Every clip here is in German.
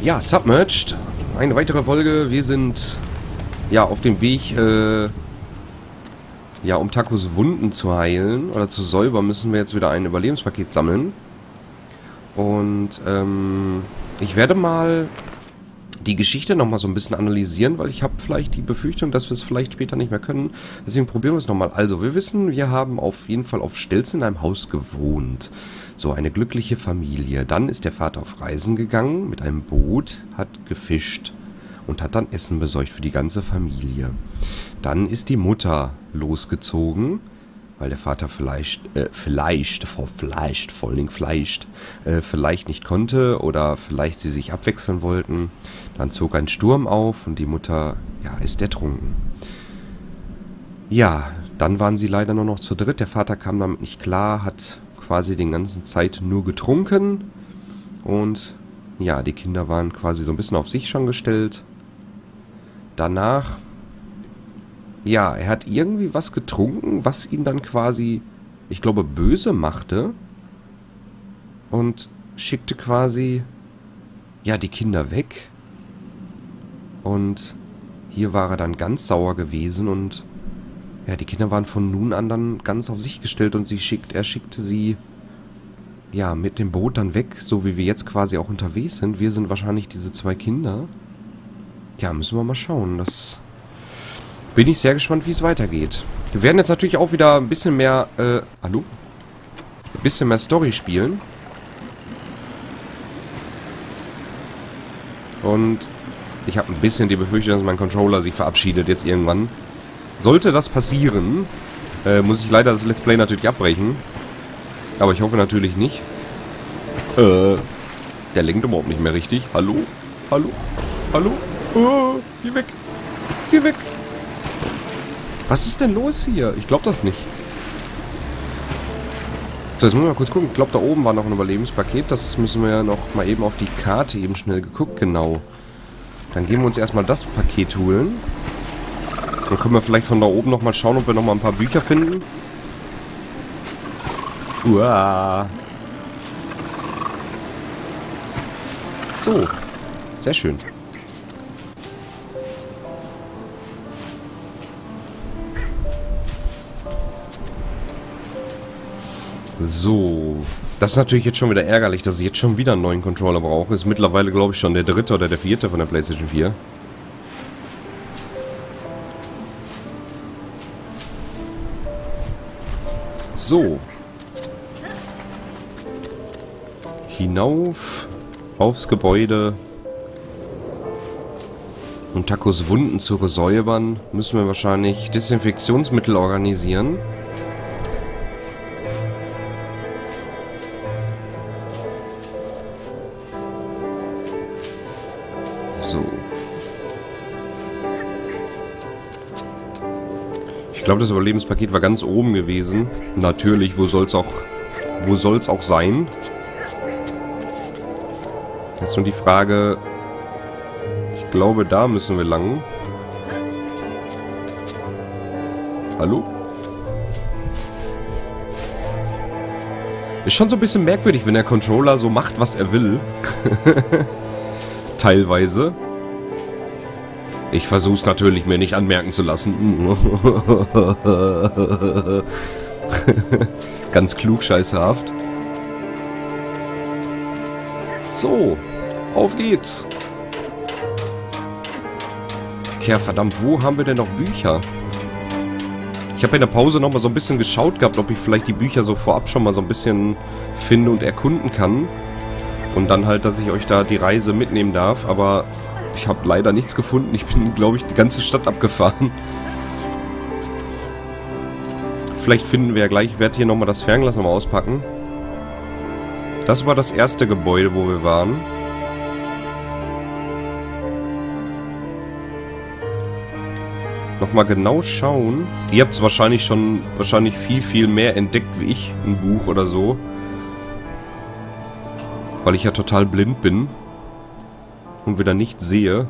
Ja, Submerged. Eine weitere Folge. Wir sind ja auf dem Weg, äh, ja, um Takos Wunden zu heilen oder zu säubern, müssen wir jetzt wieder ein Überlebenspaket sammeln. Und ähm, ich werde mal die Geschichte nochmal so ein bisschen analysieren, weil ich habe vielleicht die Befürchtung, dass wir es vielleicht später nicht mehr können. Deswegen probieren wir es nochmal. Also, wir wissen, wir haben auf jeden Fall auf Stelz in einem Haus gewohnt. So, eine glückliche Familie. Dann ist der Vater auf Reisen gegangen mit einem Boot, hat gefischt und hat dann Essen besorgt für die ganze Familie. Dann ist die Mutter losgezogen weil der Vater vielleicht, äh, vielleicht, vielleicht, vor allem vielleicht, äh, vielleicht nicht konnte oder vielleicht sie sich abwechseln wollten. Dann zog ein Sturm auf und die Mutter, ja, ist ertrunken. Ja, dann waren sie leider nur noch zu dritt. Der Vater kam damit nicht klar, hat quasi den ganzen Zeit nur getrunken und ja, die Kinder waren quasi so ein bisschen auf sich schon gestellt. Danach ja, er hat irgendwie was getrunken, was ihn dann quasi, ich glaube, böse machte. Und schickte quasi, ja, die Kinder weg. Und hier war er dann ganz sauer gewesen und ja, die Kinder waren von nun an dann ganz auf sich gestellt und sie schickt, er schickte sie ja mit dem Boot dann weg, so wie wir jetzt quasi auch unterwegs sind. Wir sind wahrscheinlich diese zwei Kinder. Ja, müssen wir mal schauen. Das bin ich sehr gespannt, wie es weitergeht. Wir werden jetzt natürlich auch wieder ein bisschen mehr, äh, hallo? Ein bisschen mehr Story spielen. Und ich habe ein bisschen die Befürchtung, dass mein Controller sich verabschiedet jetzt irgendwann. Sollte das passieren, äh, muss ich leider das Let's Play natürlich abbrechen. Aber ich hoffe natürlich nicht. Äh, der lenkt überhaupt nicht mehr richtig. Hallo? Hallo? Hallo? Oh, geh weg. Geh weg. Was ist denn los hier? Ich glaube das nicht. So, jetzt müssen wir mal kurz gucken. Ich glaube, da oben war noch ein Überlebenspaket. Das müssen wir ja noch mal eben auf die Karte eben schnell geguckt. Genau. Dann gehen wir uns erstmal das Paket holen. Dann können wir vielleicht von da oben noch mal schauen, ob wir noch mal ein paar Bücher finden. Uah. So. Sehr schön. So. Das ist natürlich jetzt schon wieder ärgerlich, dass ich jetzt schon wieder einen neuen Controller brauche. Ist mittlerweile, glaube ich, schon der dritte oder der vierte von der PlayStation 4. So. Hinauf aufs Gebäude. Und Takos Wunden zu säubern, müssen wir wahrscheinlich Desinfektionsmittel organisieren. Glaube, das Überlebenspaket war ganz oben gewesen. Natürlich, wo soll's auch, wo soll's auch sein? Jetzt nur die Frage, ich glaube, da müssen wir lang. Hallo? Ist schon so ein bisschen merkwürdig, wenn der Controller so macht, was er will. Teilweise. Ich versuch's natürlich mir nicht anmerken zu lassen. Ganz klug, scheißhaft. So, auf geht's. Kerr, verdammt, wo haben wir denn noch Bücher? Ich habe in der Pause nochmal so ein bisschen geschaut gehabt, ob ich vielleicht die Bücher so vorab schon mal so ein bisschen finde und erkunden kann. Und dann halt, dass ich euch da die Reise mitnehmen darf. Aber ich habe leider nichts gefunden. Ich bin, glaube ich, die ganze Stadt abgefahren. Vielleicht finden wir ja gleich. Ich werde hier nochmal das Fernglas nochmal auspacken. Das war das erste Gebäude, wo wir waren. Nochmal genau schauen. Ihr habt es wahrscheinlich schon wahrscheinlich viel, viel mehr entdeckt wie ich. Ein Buch oder so. Weil ich ja total blind bin und wieder nicht sehe.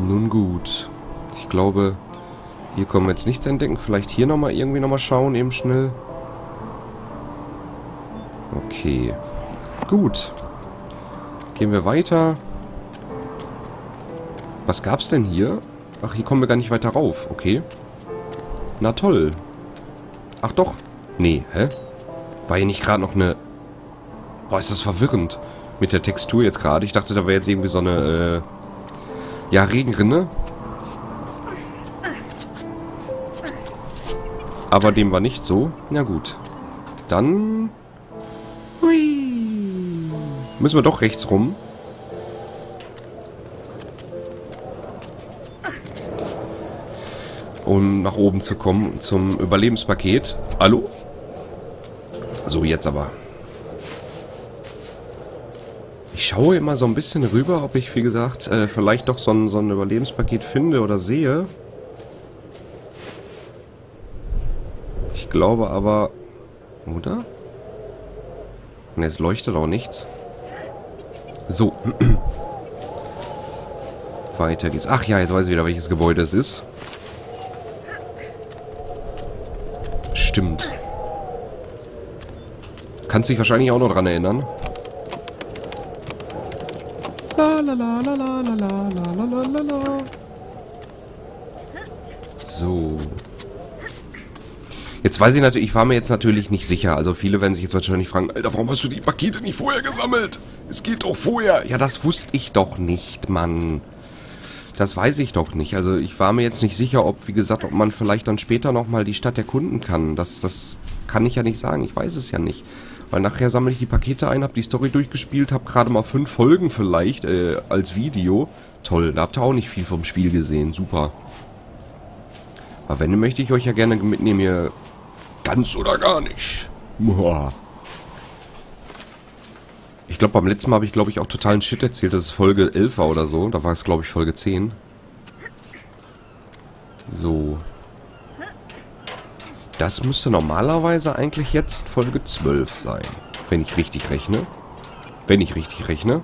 Nun gut. Ich glaube, hier kommen wir jetzt nichts entdecken. Vielleicht hier nochmal irgendwie nochmal schauen, eben schnell. Okay. Gut. Gehen wir weiter. Was gab's denn hier? Ach, hier kommen wir gar nicht weiter rauf. Okay. Na toll. Ach doch. Nee, hä? War hier nicht gerade noch eine... Boah, ist das verwirrend. Mit der Textur jetzt gerade. Ich dachte, da wäre jetzt irgendwie so eine, äh... Ja, Regenrinne. Aber dem war nicht so. Na gut. Dann... Hui. Müssen wir doch rechts rum. Um nach oben zu kommen zum Überlebenspaket. Hallo? So, jetzt aber. Ich schaue immer so ein bisschen rüber, ob ich, wie gesagt, äh, vielleicht doch so ein, so ein Überlebenspaket finde oder sehe. Ich glaube aber... Oder? Ne, es leuchtet auch nichts. So. Weiter geht's. Ach ja, jetzt weiß ich wieder, welches Gebäude es ist. Stimmt. Kannst dich wahrscheinlich auch noch dran erinnern. La la la la la la la la la la la. So. Jetzt weiß ich natürlich, ich war mir jetzt natürlich nicht sicher. Also viele werden sich jetzt wahrscheinlich fragen, Alter, warum hast du die Pakete nicht vorher gesammelt? Es geht doch vorher. Ja, das wusste ich doch nicht, Mann. Das weiß ich doch nicht. Also ich war mir jetzt nicht sicher, ob, wie gesagt, ob man vielleicht dann später nochmal die Stadt erkunden kann. Das, das kann ich ja nicht sagen. Ich weiß es ja nicht. Weil nachher sammle ich die Pakete ein, habe die Story durchgespielt, habe gerade mal fünf Folgen vielleicht äh, als Video. Toll, da habt ihr auch nicht viel vom Spiel gesehen. Super. Aber wenn, möchte ich euch ja gerne mitnehmen. Ihr Ganz oder gar nicht. Ich glaube, beim letzten Mal habe ich, glaube ich, auch totalen Shit erzählt. Das ist Folge 11 war oder so. Da war es, glaube ich, Folge 10. So. Das müsste normalerweise eigentlich jetzt Folge 12 sein. Wenn ich richtig rechne. Wenn ich richtig rechne.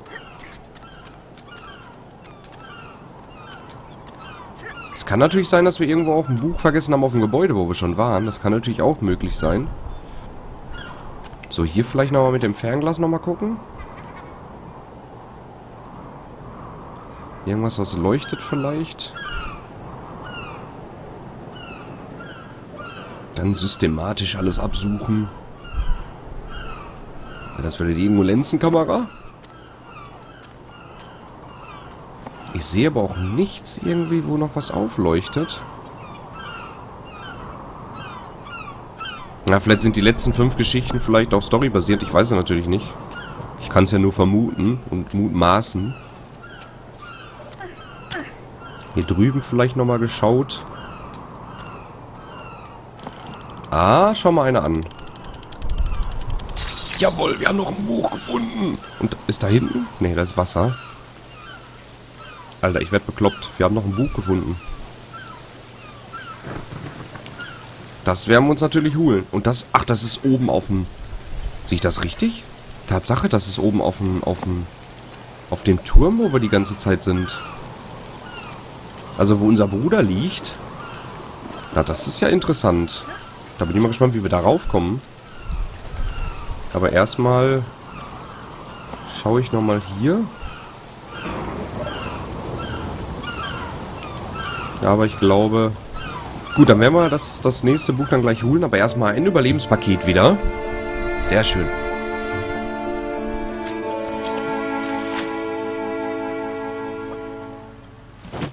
kann natürlich sein, dass wir irgendwo auch ein Buch vergessen haben auf dem Gebäude, wo wir schon waren. Das kann natürlich auch möglich sein. So, hier vielleicht nochmal mit dem Fernglas nochmal gucken. Irgendwas, was leuchtet vielleicht. Dann systematisch alles absuchen. Ja, das wäre die Ingulenzenkamera. Ich sehe aber auch nichts irgendwie, wo noch was aufleuchtet. Ja, vielleicht sind die letzten fünf Geschichten vielleicht auch storybasiert. Ich weiß es natürlich nicht. Ich kann es ja nur vermuten und mutmaßen. Hier drüben vielleicht nochmal geschaut. Ah, schau mal eine an. Jawohl, wir haben noch ein Buch gefunden. Und ist da hinten? Ne, da ist Wasser. Alter, ich werde bekloppt. Wir haben noch ein Buch gefunden. Das werden wir uns natürlich holen. Und das... Ach, das ist oben auf dem... Sehe ich das richtig? Tatsache, das ist oben auf dem... Auf dem... Auf dem Turm, wo wir die ganze Zeit sind. Also, wo unser Bruder liegt. Na, das ist ja interessant. Da bin ich mal gespannt, wie wir da raufkommen. Aber erstmal... Schaue ich nochmal hier. Ja, aber ich glaube... Gut, dann werden wir das, das nächste Buch dann gleich holen. Aber erstmal ein Überlebenspaket wieder. Sehr schön.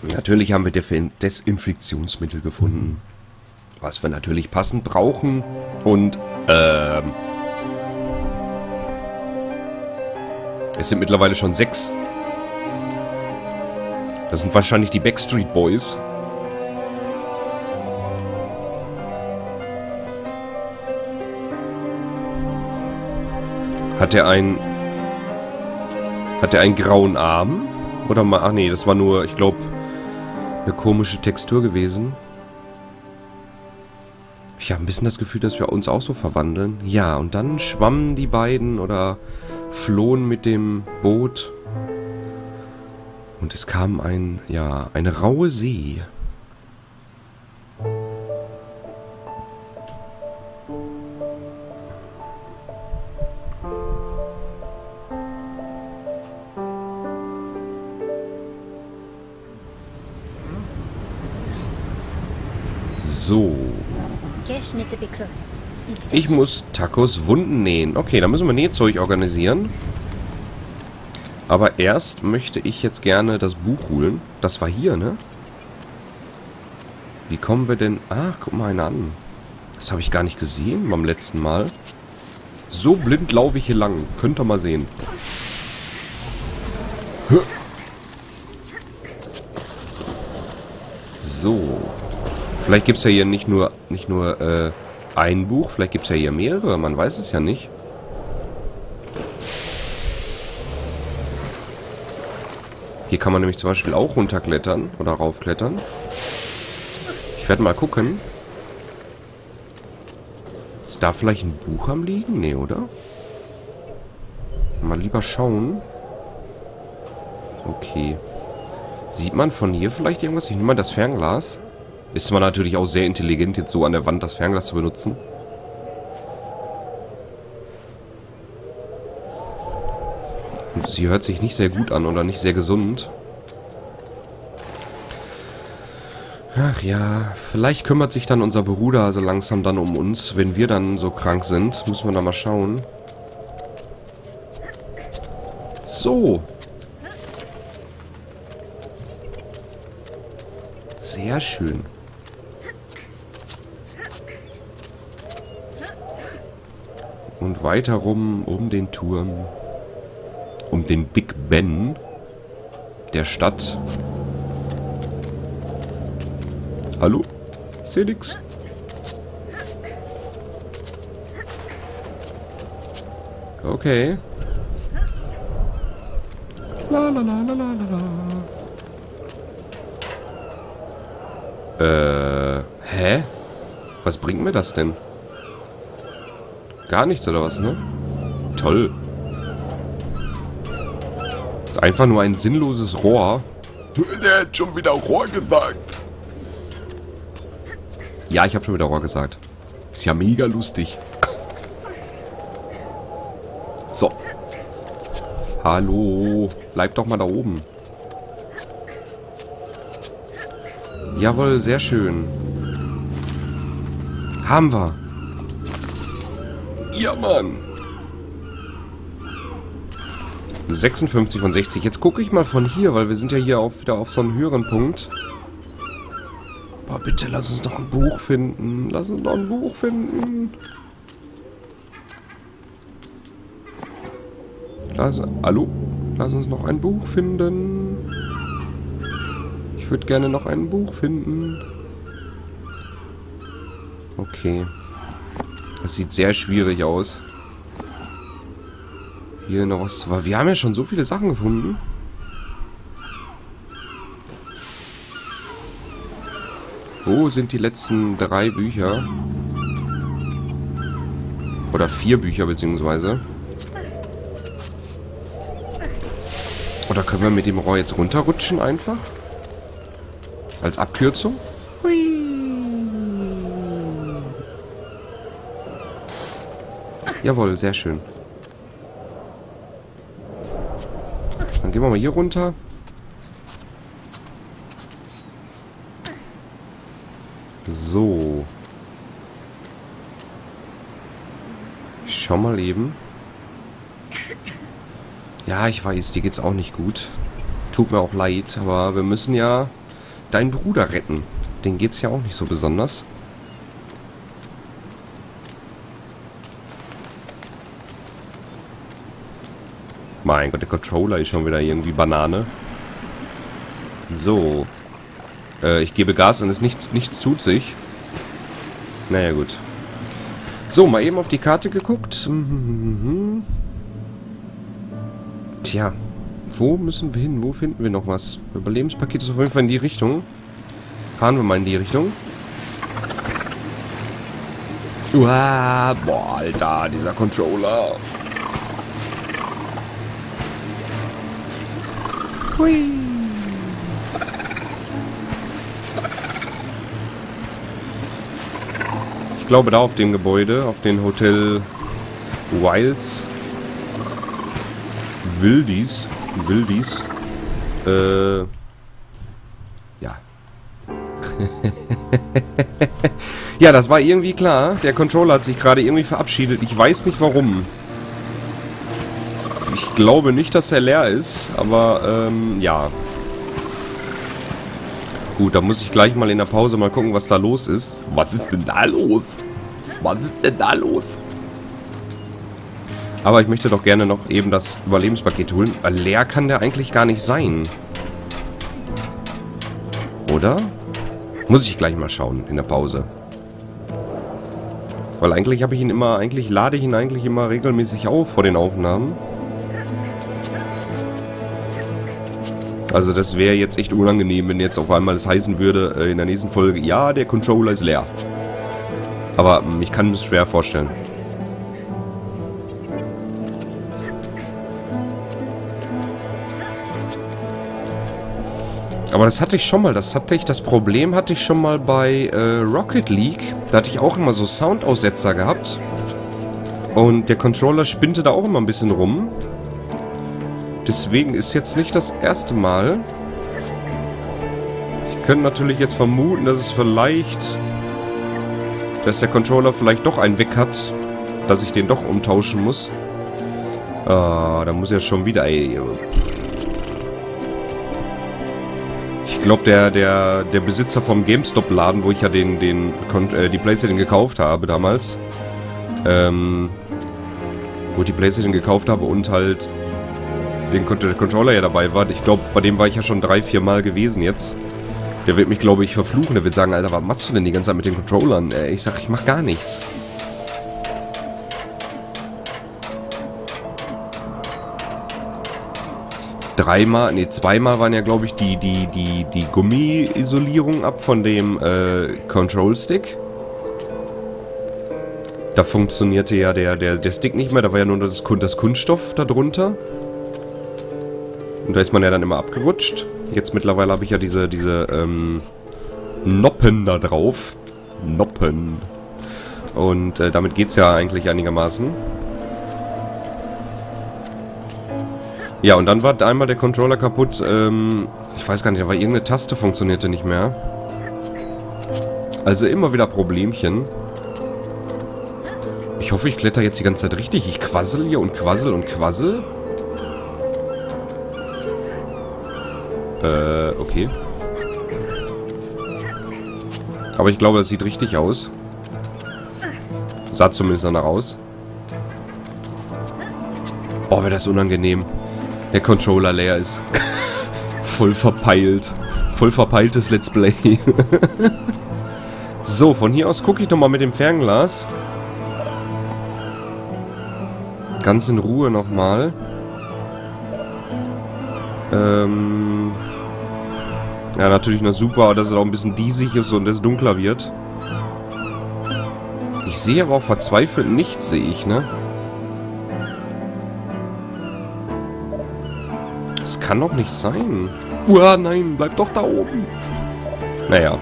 Natürlich haben wir Desinfektionsmittel gefunden. Was wir natürlich passend brauchen. Und, ähm... Es sind mittlerweile schon sechs. Das sind wahrscheinlich die Backstreet Boys. Hat er einen... Hat er einen grauen Arm? Oder mal... Ach nee, das war nur, ich glaube, eine komische Textur gewesen. Ich habe ein bisschen das Gefühl, dass wir uns auch so verwandeln. Ja, und dann schwammen die beiden oder flohen mit dem Boot. Und es kam ein, ja, eine raue See. Ich muss Tacos Wunden nähen. Okay, dann müssen wir Nähzeug organisieren. Aber erst möchte ich jetzt gerne das Buch holen. Das war hier, ne? Wie kommen wir denn... Ach, guck mal einer an. Das habe ich gar nicht gesehen beim letzten Mal. So blind laufe ich hier lang. Könnt ihr mal sehen. So. Vielleicht gibt es ja hier nicht nur, nicht nur äh, ein Buch. Vielleicht gibt es ja hier mehrere. Man weiß es ja nicht. Hier kann man nämlich zum Beispiel auch runterklettern oder raufklettern. Ich werde mal gucken. Ist da vielleicht ein Buch am liegen? Nee, oder? Mal lieber schauen. Okay. Sieht man von hier vielleicht irgendwas? Ich nehme mal das Fernglas. Ist man natürlich auch sehr intelligent, jetzt so an der Wand das Fernglas zu benutzen. Und sie hört sich nicht sehr gut an oder nicht sehr gesund. Ach ja, vielleicht kümmert sich dann unser Bruder so langsam dann um uns, wenn wir dann so krank sind. Müssen wir da mal schauen. So. Sehr schön. Und weiter rum um den Turm. Um den Big Ben der Stadt. Hallo? Ich sehe nix. Okay. La la la la la la Äh, hä? Was bringt mir das denn? Gar nichts oder was, ne? Toll. Ist einfach nur ein sinnloses Rohr. Der hat schon wieder Rohr gesagt. Ja, ich habe schon wieder Rohr gesagt. Ist ja mega lustig. So. Hallo. Bleib doch mal da oben. Jawohl, sehr schön. Haben wir. Ja, Mann. 56 von 60. Jetzt gucke ich mal von hier, weil wir sind ja hier auch wieder auf so einem höheren Punkt. Boah, bitte lass uns doch ein Buch finden. Lass uns doch ein Buch finden. Lass, hallo? Lass uns noch ein Buch finden. Ich würde gerne noch ein Buch finden. Okay. Das sieht sehr schwierig aus. Hier noch was. Aber wir haben ja schon so viele Sachen gefunden. Wo sind die letzten drei Bücher? Oder vier Bücher, beziehungsweise. Oder können wir mit dem Rohr jetzt runterrutschen einfach? Als Abkürzung? Jawohl, sehr schön. Dann gehen wir mal hier runter. So. Ich schau mal eben. Ja, ich weiß, dir geht's auch nicht gut. Tut mir auch leid, aber wir müssen ja deinen Bruder retten. Den geht's ja auch nicht so besonders. Mein Gott, der Controller ist schon wieder irgendwie Banane. So. Äh, ich gebe Gas und es nichts, nichts tut sich. Naja, gut. So, mal eben auf die Karte geguckt. Tja, wo müssen wir hin? Wo finden wir noch was? Überlebenspaket ist auf jeden Fall in die Richtung. Fahren wir mal in die Richtung. Uah, boah, Alter, dieser Controller. Hui. Ich glaube da auf dem Gebäude, auf den Hotel Wilds. Wildis. Wildis. Äh. Ja. ja, das war irgendwie klar. Der Controller hat sich gerade irgendwie verabschiedet. Ich weiß nicht warum. Ich glaube nicht, dass er leer ist, aber ähm, ja. Gut, da muss ich gleich mal in der Pause mal gucken, was da los ist. Was ist denn da los? Was ist denn da los? Aber ich möchte doch gerne noch eben das Überlebenspaket holen. Leer kann der eigentlich gar nicht sein. Oder? Muss ich gleich mal schauen in der Pause. Weil eigentlich habe ich ihn immer, eigentlich lade ich ihn eigentlich immer regelmäßig auf vor den Aufnahmen. Also das wäre jetzt echt unangenehm, wenn jetzt auf einmal es heißen würde äh, in der nächsten Folge, ja, der Controller ist leer. Aber ähm, ich kann es schwer vorstellen. Aber das hatte ich schon mal. Das hatte ich, das Problem hatte ich schon mal bei äh, Rocket League. Da hatte ich auch immer so Soundaussetzer gehabt. Und der Controller spinnte da auch immer ein bisschen rum. Deswegen ist jetzt nicht das erste Mal. Ich könnte natürlich jetzt vermuten, dass es vielleicht... Dass der Controller vielleicht doch einen weg hat. Dass ich den doch umtauschen muss. Ah, da muss ja schon wieder... Ey. Ich glaube, der, der, der Besitzer vom GameStop-Laden, wo ich ja den, den, äh, die Playstation gekauft habe damals, ähm, wo ich die Playstation gekauft habe und halt den Controller ja dabei war. Ich glaube, bei dem war ich ja schon drei, vier Mal gewesen jetzt. Der wird mich, glaube ich, verfluchen. Der wird sagen, Alter, was machst du denn die ganze Zeit mit den Controllern? Äh, ich sag, ich mach gar nichts. Dreimal, ne, zweimal waren ja, glaube ich, die, die, die, die Gummi-Isolierung ab von dem äh, Control-Stick. Da funktionierte ja der, der, der Stick nicht mehr, da war ja nur das, das Kunststoff darunter. Und da ist man ja dann immer abgerutscht. Jetzt mittlerweile habe ich ja diese, diese, ähm, Noppen da drauf. Noppen. Und äh, damit geht es ja eigentlich einigermaßen. Ja, und dann war einmal der Controller kaputt. Ähm, ich weiß gar nicht, aber irgendeine Taste funktionierte nicht mehr. Also immer wieder Problemchen. Ich hoffe, ich kletter jetzt die ganze Zeit richtig. Ich quassel hier und quassel und quassel. Äh, okay. Aber ich glaube, das sieht richtig aus. Sah zumindest danach aus. Oh, wäre das unangenehm. Der Controller leer ist. Voll verpeilt. Voll verpeiltes Let's Play. so, von hier aus gucke ich nochmal mit dem Fernglas. Ganz in Ruhe nochmal. Ähm... Ja, natürlich noch super, dass es auch ein bisschen diesig ist und es dunkler wird. Ich sehe aber auch verzweifelt nichts, sehe ich, ne? Das kann doch nicht sein. Uah, nein, bleib doch da oben. Naja.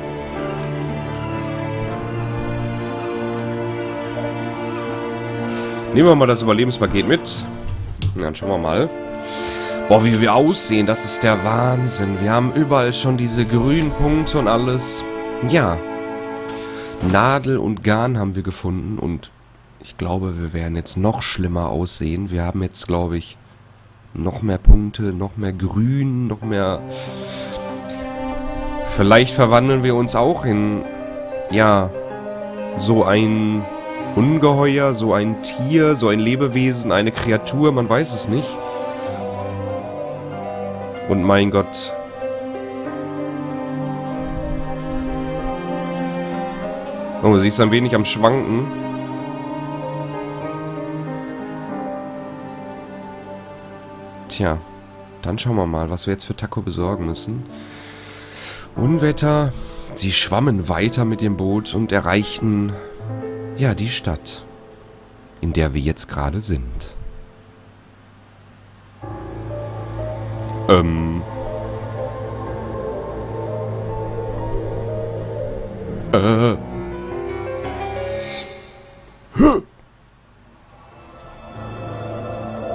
Nehmen wir mal das Überlebenspaket mit. Dann schauen wir mal. Boah, wie wir aussehen, das ist der Wahnsinn. Wir haben überall schon diese grünen Punkte und alles. Ja. Nadel und Garn haben wir gefunden und ich glaube, wir werden jetzt noch schlimmer aussehen. Wir haben jetzt, glaube ich, noch mehr Punkte, noch mehr Grün, noch mehr... Vielleicht verwandeln wir uns auch in, ja, so ein Ungeheuer, so ein Tier, so ein Lebewesen, eine Kreatur, man weiß es nicht. Und mein Gott. Oh, sie ist ein wenig am Schwanken. Tja, dann schauen wir mal, was wir jetzt für Taco besorgen müssen. Unwetter. Sie schwammen weiter mit dem Boot und erreichten, ja, die Stadt, in der wir jetzt gerade sind. Ähm. Äh.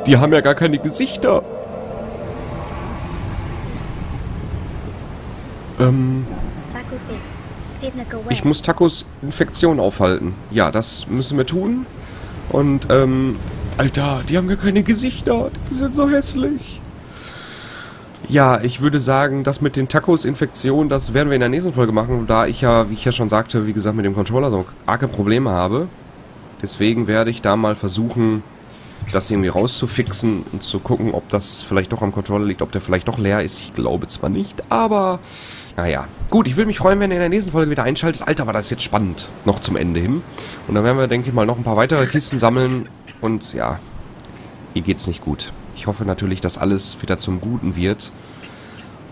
Die haben ja gar keine Gesichter. Ähm. Ich muss Tacos Infektion aufhalten. Ja, das müssen wir tun. Und, ähm... Alter, die haben gar keine Gesichter. Die sind so hässlich. Ja, ich würde sagen, das mit den Tacos Infektion, das werden wir in der nächsten Folge machen, da ich ja, wie ich ja schon sagte, wie gesagt, mit dem Controller so arge Probleme habe. Deswegen werde ich da mal versuchen, das irgendwie rauszufixen und zu gucken, ob das vielleicht doch am Controller liegt, ob der vielleicht doch leer ist. Ich glaube zwar nicht, aber naja. Gut, ich würde mich freuen, wenn ihr in der nächsten Folge wieder einschaltet. Alter, war das jetzt spannend. Noch zum Ende hin. Und dann werden wir, denke ich mal, noch ein paar weitere Kisten sammeln. Und ja, hier geht's nicht gut. Ich hoffe natürlich, dass alles wieder zum Guten wird.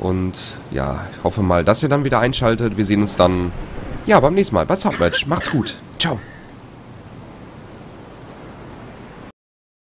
Und ja, ich hoffe mal, dass ihr dann wieder einschaltet. Wir sehen uns dann, ja, beim nächsten Mal bei Submatch. Macht's gut. Ciao.